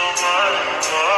Oh my God.